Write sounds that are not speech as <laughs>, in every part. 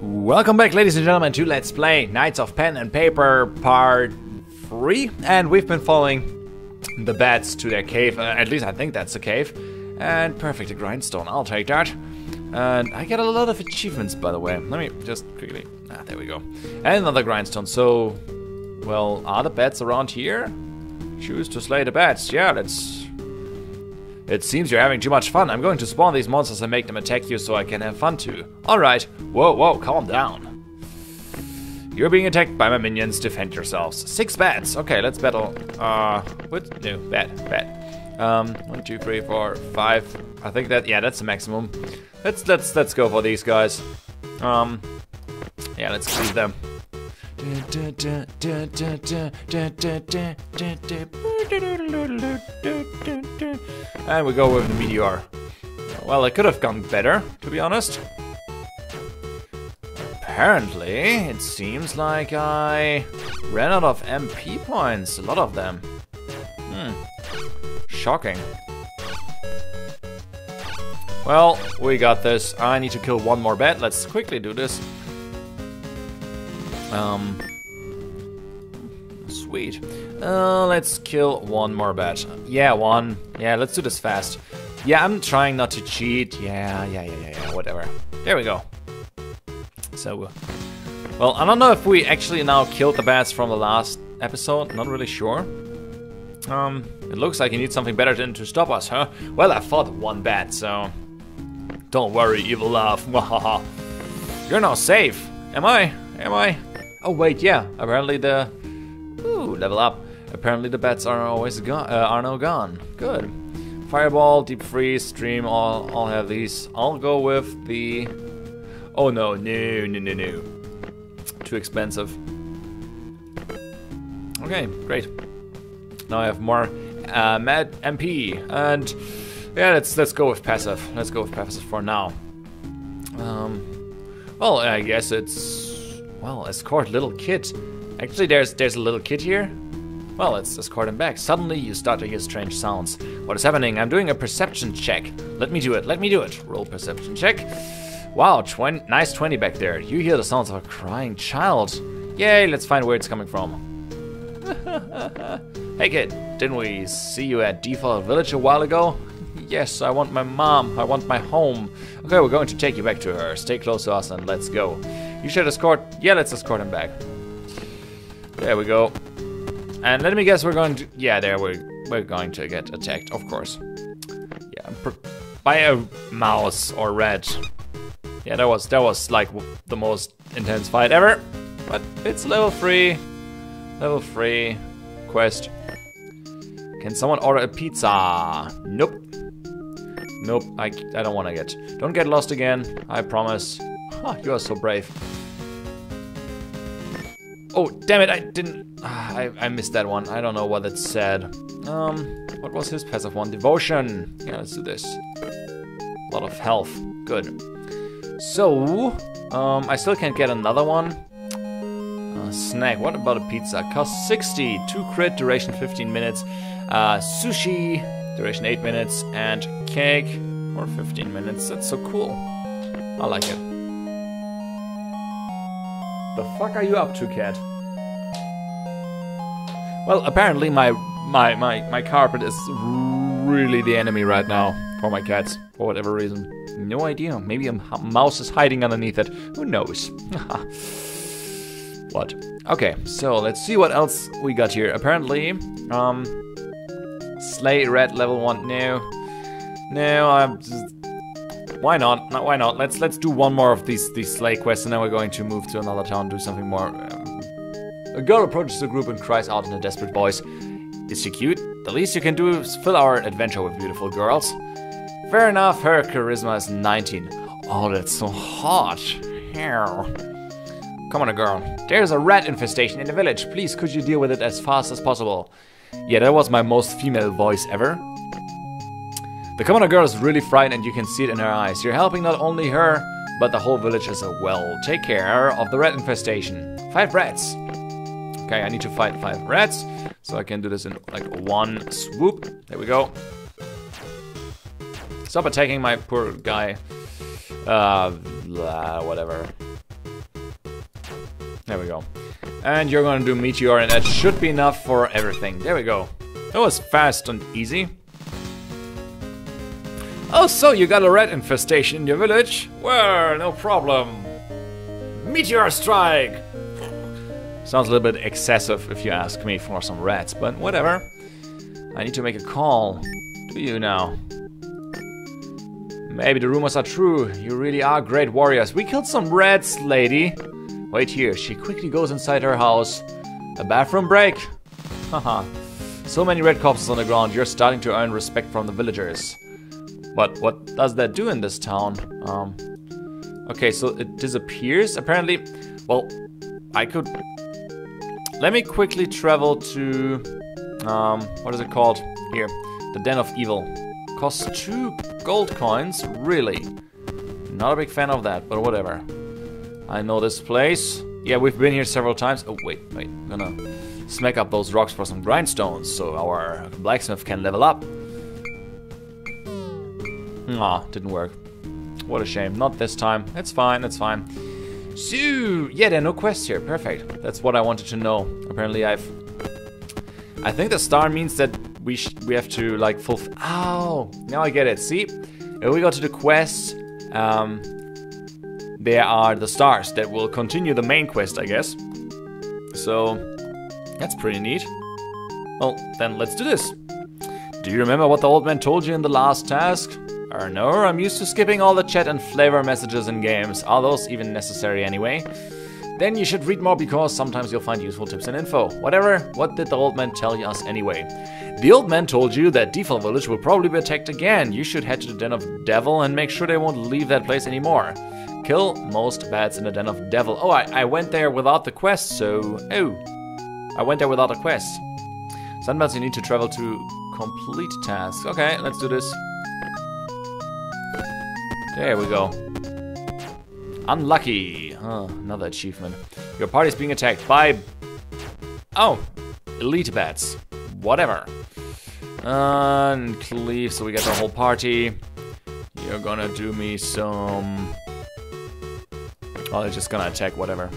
Welcome back, ladies and gentlemen, to Let's Play Knights of Pen and Paper Part 3. And we've been following the bats to their cave. Uh, at least I think that's the cave. And perfect, a grindstone. I'll take that. And I get a lot of achievements, by the way. Let me just quickly... Ah, there we go. And another grindstone. So, well, are the bats around here? Choose to slay the bats. Yeah, that's... It seems you're having too much fun. I'm going to spawn these monsters and make them attack you so I can have fun too. Alright. Whoa, whoa, calm down. You're being attacked by my minions. Defend yourselves. Six bats. Okay, let's battle. Uh, what? No, bat, bat. Um, one, two, three, four, five. I think that, yeah, that's the maximum. Let's, let's, let's go for these guys. Um, yeah, let's kill them. And we go with the meteor. Well, it could have gone better, to be honest. Apparently, it seems like I ran out of MP points, a lot of them. Hmm. Shocking. Well, we got this. I need to kill one more bat. Let's quickly do this. Um, sweet. Uh, let's kill one more bat. Yeah, one. Yeah, let's do this fast. Yeah, I'm trying not to cheat. Yeah, yeah, yeah, yeah, yeah, whatever. There we go. So, well, I don't know if we actually now killed the bats from the last episode. Not really sure. Um, it looks like you need something better than to stop us, huh? Well, I fought one bat, so... Don't worry, evil laugh. You're now safe. Am I? Am I? Oh, wait, yeah. Apparently the... Ooh, level up. Apparently the bats are always gone. Uh, are now gone. Good. Fireball, deep freeze, stream. All, all have these. I'll go with the. Oh no, no, no, no, no. Too expensive. Okay, great. Now I have more uh, Mad MP, and yeah, let's let's go with passive. Let's go with passive for now. Um, well, I guess it's well, escort little kid. Actually, there's there's a little kid here. Well, let's escort him back. Suddenly, you start to hear strange sounds. What is happening? I'm doing a perception check. Let me do it. Let me do it. Roll perception check. Wow, 20, nice 20 back there. You hear the sounds of a crying child. Yay, let's find where it's coming from. <laughs> hey kid, didn't we see you at Default Village a while ago? <laughs> Yes, I want my mom. I want my home. Okay, we're going to take you back to her. Stay close to us and let's go. You should escort... Yeah, let's escort him back. There we go. And let me guess, we're going to... Yeah, there, we're, we're going to get attacked, of course. Yeah, by a mouse or rat. Yeah, that was, that was like the most intense fight ever. But it's level 3. Level 3 quest. Can someone order a pizza? Nope. Nope, I, I don't want to get... Don't get lost again, I promise. Huh, you are so brave. Oh, damn it, I didn't... I, I missed that one. I don't know what it said. Um, what was his passive one? Devotion. Yeah, let's do this. A lot of health. Good. So, um, I still can't get another one. Uh, snack. What about a pizza? Cost 60. 2 crit, duration 15 minutes. Uh, sushi, duration 8 minutes. And cake for 15 minutes. That's so cool. I like it. The fuck are you up to, cat? Well, apparently my my my my carpet is really the enemy right now for my cats for whatever reason. No idea. Maybe a mouse is hiding underneath it. Who knows? <laughs> what? Okay, so let's see what else we got here. Apparently, um, slay red level one. No, no. I'm just, why not? Why not? Let's let's do one more of these these slay quests, and then we're going to move to another town, do something more. A girl approaches the group and cries out in a desperate voice. Is she cute? The least you can do is fill our adventure with beautiful girls. Fair enough, her charisma is 19. Oh, that's so hot. Come on, girl. There's a rat infestation in the village. Please, could you deal with it as fast as possible? Yeah, that was my most female voice ever. The commoner girl is really frightened and you can see it in her eyes. You're helping not only her, but the whole village as well. Take care of the rat infestation. Five rats. Okay, I need to fight five rats, so I can do this in like one swoop. There we go. Stop attacking my poor guy. Uh, blah, whatever. There we go. And you're gonna do Meteor, and that should be enough for everything. There we go. That was fast and easy. Oh, so you got a rat infestation in your village? Well, no problem. Meteor strike! Sounds a little bit excessive if you ask me for some rats, but whatever. I need to make a call. Do you now? Maybe the rumors are true. You really are great warriors. We killed some rats, lady. Wait here. She quickly goes inside her house. A bathroom break. Haha. so many red corpses on the ground. You're starting to earn respect from the villagers. But what does that do in this town? Um, okay, so it disappears apparently. Well, I could... Let me quickly travel to... Um, what is it called? Here. The Den of Evil. Costs two gold coins? Really? Not a big fan of that, but whatever. I know this place. Yeah, we've been here several times. Oh, wait, wait. I'm gonna smack up those rocks for some grindstones so our blacksmith can level up. Aw, didn't work. What a shame. Not this time. It's fine, it's fine. So, yeah, there are no quests here. Perfect. That's what I wanted to know. Apparently I've... I think the star means that we we have to, like, fulfill... Oh, now I get it. See? If we go to the quest, um, there are the stars that will continue the main quest, I guess. So, that's pretty neat. Well, then let's do this. Do you remember what the old man told you in the last task? No, I'm used to skipping all the chat and flavor messages in games. Are those even necessary anyway? Then you should read more because sometimes you'll find useful tips and info. Whatever, what did the old man tell us anyway? The old man told you that Default Village will probably be attacked again. You should head to the Den of Devil and make sure they won't leave that place anymore. Kill most bats in the Den of Devil. Oh, I, I went there without the quest, so... Oh. I went there without a quest. Sunbats you need to travel to complete tasks. Okay, let's do this. There we go. Unlucky. Oh, another achievement. Your party is being attacked by... Oh, elite bats. Whatever. And cleave, so we get the whole party. You're gonna do me some... Oh, they're just gonna attack, whatever.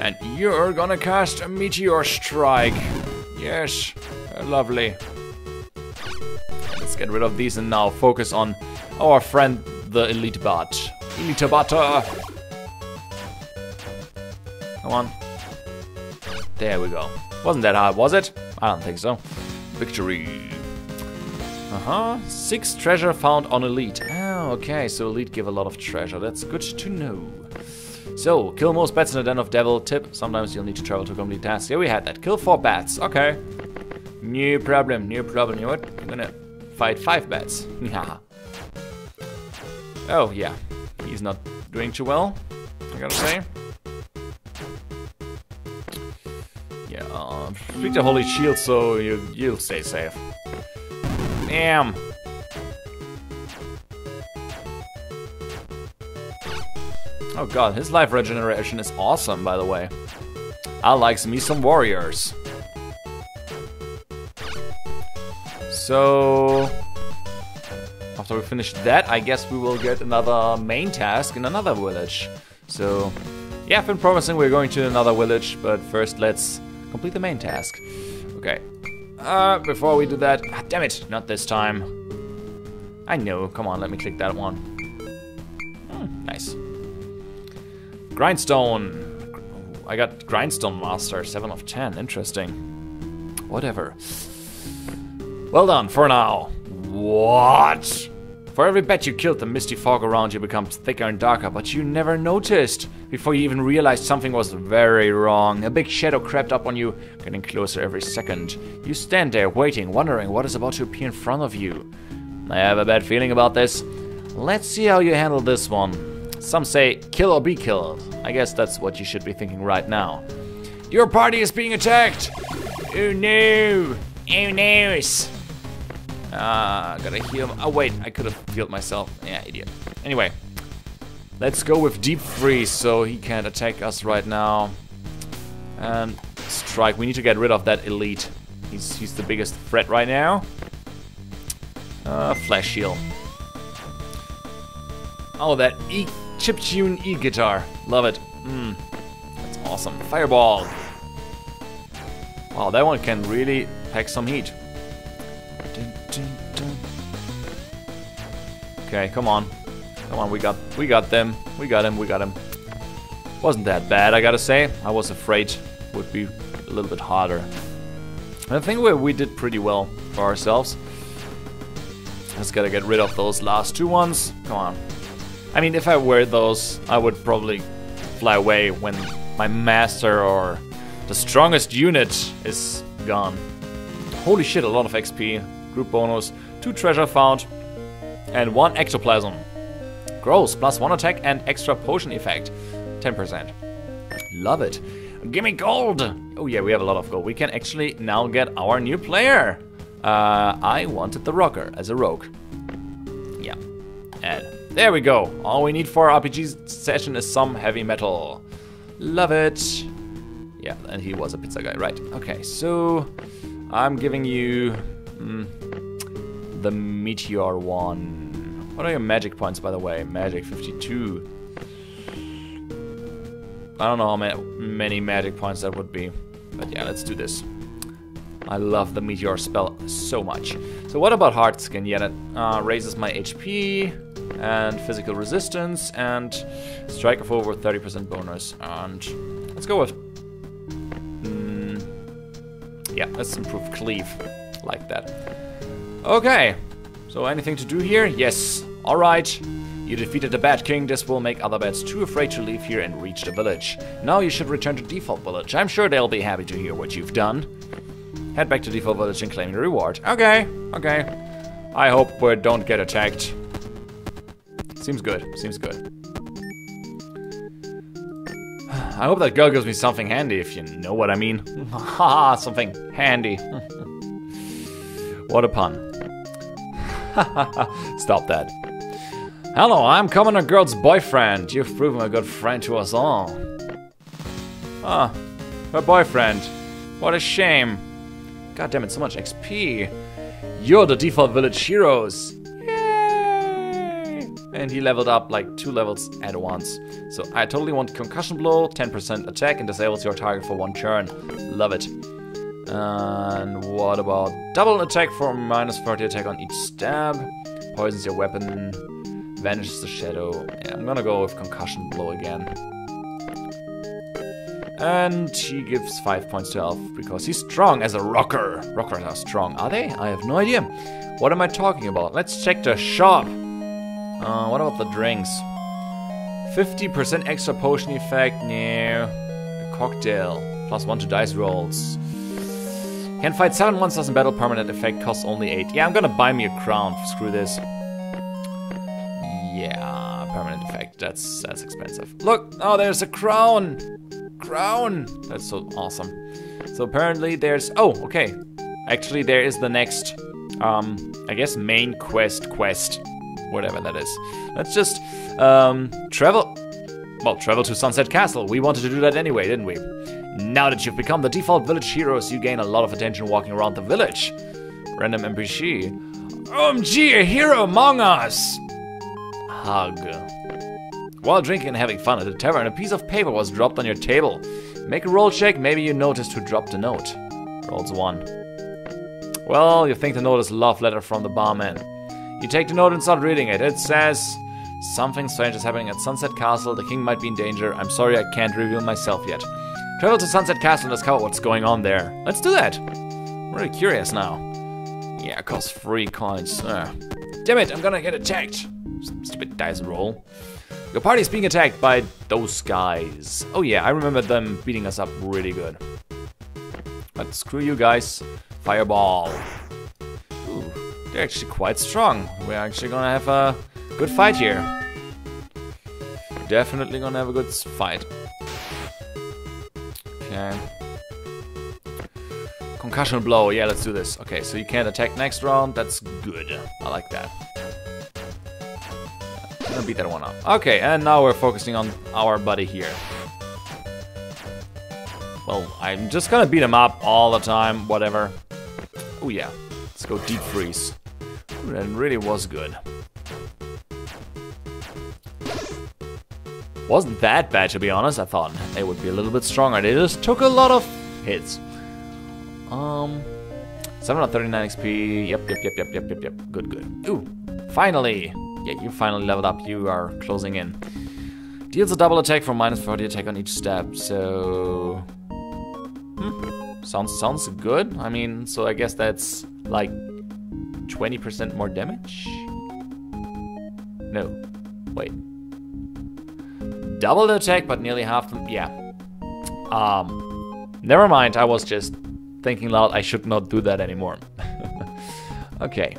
And you're gonna cast a Meteor Strike. Yes, uh, lovely. Let's get rid of these and now focus on our friend the Elite Bot. Elite Butter! Come on. There we go. Wasn't that hard, was it? I don't think so. Victory. Uh-huh. Six treasure found on Elite. Oh, okay, so Elite give a lot of treasure. That's good to know. So, kill most bats in the Den of Devil. Tip, sometimes you'll need to travel to complete tasks. Yeah, we had that. Kill four bats. Okay. New problem, new problem. You know what? I'm gonna fight five bats. <laughs> Yeah. Oh, yeah. He's not doing too well, I gotta say. Yeah, uh, speak the Holy Shield so you, you'll stay safe. Damn! Oh god, his life regeneration is awesome, by the way. I likes me some warriors. So... After we finish that, I guess we will get another main task in another village. So, yeah, I've been promising we're going to another village, but first let's complete the main task. Okay. Uh, before we do that, ah, damn it, not this time. I know, come on, let me click that one. Hmm, nice. Grindstone. I got Grindstone Master, 7 of 10, interesting. Whatever. Well done, for now. What? For every bat you killed, the misty fog around you becomes thicker and darker, but you never noticed. Before you even realized something was very wrong, a big shadow crept up on you, getting closer every second. You stand there, waiting, wondering what is about to appear in front of you. I have a bad feeling about this. Let's see how you handle this one. Some say, kill or be killed. I guess that's what you should be thinking right now. Your party is being attacked! Oh no! Oh no! Uh, gotta heal. Oh wait, I could have healed myself. Yeah, idiot. Anyway, let's go with Deep Freeze so he can't attack us right now. And Strike. We need to get rid of that elite. He's he's the biggest threat right now. Uh, Flash Heal. Oh, that E chiptune E guitar. Love it. Mm. That's Awesome. Fireball. Wow, that one can really pack some heat. Okay, come on. Come on, we got we got them. We got him, we got him. Wasn't that bad, I gotta say. I was afraid would be a little bit harder. I think we, we did pretty well for ourselves. Just gotta get rid of those last two ones. Come on. I mean, if I were those, I would probably fly away when my master or the strongest unit is gone. Holy shit, a lot of XP. Group bonus, two treasure found, and one ectoplasm. Gross, plus one attack and extra potion effect. 10%. Love it. Gimme gold! Oh yeah, we have a lot of gold. We can actually now get our new player. Uh, I wanted the rocker as a rogue. Yeah. And there we go. All we need for our RPG session is some heavy metal. Love it. Yeah, and he was a pizza guy, right. Okay, so I'm giving you mm, the meteor one. What are your magic points, by the way? Magic 52. I don't know how many magic points that would be. But yeah, let's do this. I love the meteor spell so much. So what about heart skin? Yeah, that uh, raises my HP and physical resistance and strike of over 30% bonus. And let's go with... Mm, yeah, let's improve cleave like that. Okay, so anything to do here? Yes. Alright. You defeated the Bat King, this will make other bats too afraid to leave here and reach the village. Now you should return to Default Village. I'm sure they'll be happy to hear what you've done. Head back to Default Village and claim your reward. Okay, okay. I hope we don't get attacked. Seems good, seems good. I hope that girl gives me something handy, if you know what I mean. <laughs> Haha, something handy. <laughs> what a pun. <laughs> Stop that. Hello, I'm Commoner Girl's boyfriend. You've proven a good friend to us all. Ah, her boyfriend. What a shame. God damn it, so much XP. You're the default village heroes. Yay! And he leveled up like two levels at once. So I totally want concussion blow, 10% attack, and disables your target for one turn. Love it. And what about double attack for minus 30 attack on each stab? Poisons your weapon, vanishes the shadow. Yeah, I'm gonna go with concussion blow again. And he gives 5 points to Elf because he's strong as a rocker. Rockers are strong, are they? I have no idea. What am I talking about? Let's check the shop. Uh, what about the drinks? 50% extra potion effect. No. A cocktail. Plus 1 to dice rolls. Can fight 7 monsters in battle, permanent effect, costs only 8. Yeah, I'm gonna buy me a crown, screw this. Yeah, permanent effect, that's that's expensive. Look, oh, there's a crown! Crown! That's so awesome. So apparently there's, oh, okay. Actually, there is the next, um, I guess main quest quest, whatever that is. Let's just, um, travel, well, travel to Sunset Castle. We wanted to do that anyway, didn't we? Now that you've become the default village heroes, you gain a lot of attention walking around the village. Random NPC. OMG, a hero among us! Hug. While drinking and having fun at the tavern, a piece of paper was dropped on your table. Make a roll check, maybe you noticed who dropped the note. Rolls 1. Well, you think the note is a love letter from the barman. You take the note and start reading it. It says, Something strange is happening at Sunset Castle. The king might be in danger. I'm sorry I can't reveal myself yet. Travel to Sunset Castle and discover what's going on there. Let's do that. I'm really curious now. Yeah, it costs three coins. Uh. Damn it, I'm gonna get attacked. Stupid dice roll. Your party is being attacked by those guys. Oh yeah, I remember them beating us up really good. But screw you guys. Fireball. Ooh, they're actually quite strong. We're actually gonna have a good fight here. Definitely gonna have a good fight. Okay. Concussion blow, yeah, let's do this. Okay, so you can't attack next round, that's good. I like that. I'm gonna beat that one up. Okay, and now we're focusing on our buddy here. Well, I'm just gonna beat him up all the time, whatever. Oh yeah, let's go deep freeze. Ooh, that really was good. Wasn't that bad to be honest. I thought they would be a little bit stronger. They just took a lot of hits. Um, 739 XP. Yep, yep, yep, yep, yep, yep, yep. Good, good. Ooh, finally. Yeah, you finally leveled up. You are closing in. Deals a double attack for minus 40 attack on each step. So, hmm. sounds sounds good. I mean, so I guess that's like 20% more damage. No, wait. Double the attack, but nearly half the yeah. Um, never mind. I was just thinking loud. I should not do that anymore. <laughs> okay.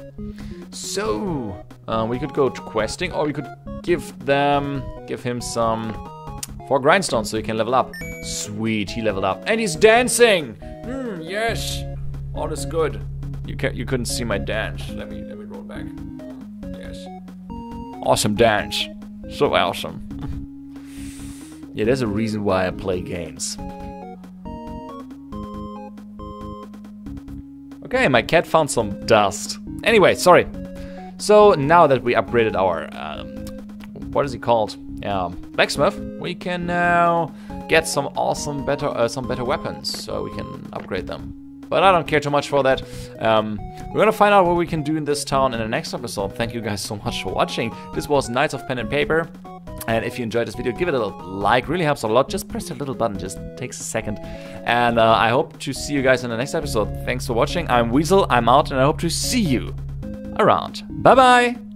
So, uh, we could go to questing, or we could give them, give him some four grindstones so he can level up. Sweet, he leveled up, and he's dancing. Hmm, yes, all is good. You can't. you couldn't see my dance. Let me let me roll back. Yes, awesome dance, so awesome. Yeah, there's a reason why I play games. Okay, my cat found some dust. Anyway, sorry. So now that we upgraded our, um, what is he called? Um, blacksmith, we can now get some awesome, better, uh, some better weapons, so we can upgrade them. But I don't care too much for that. Um, we're gonna find out what we can do in this town in the next episode. Thank you guys so much for watching. This was Knights of Pen and Paper. And if you enjoyed this video, give it a like, really helps a lot. Just press that little button, just takes a second. And uh, I hope to see you guys in the next episode. Thanks for watching. I'm Weasel, I'm out, and I hope to see you around. Bye bye!